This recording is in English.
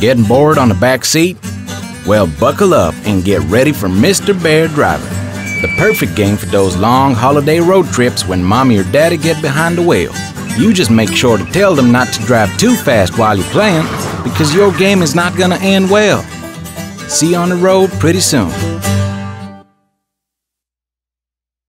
Getting bored on the back seat? Well, buckle up and get ready for Mr. Bear Driver, the perfect game for those long holiday road trips when mommy or daddy get behind the wheel. You just make sure to tell them not to drive too fast while you're playing because your game is not gonna end well. See you on the road pretty soon.